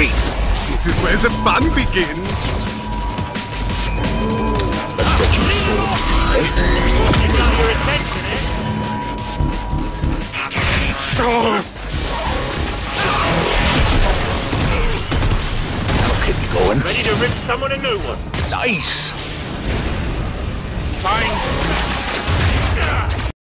retreat. This is where the fun begins. That's what you saw. You got your attention, eh? That'll keep you going. Ready to rip someone a new one. Nice.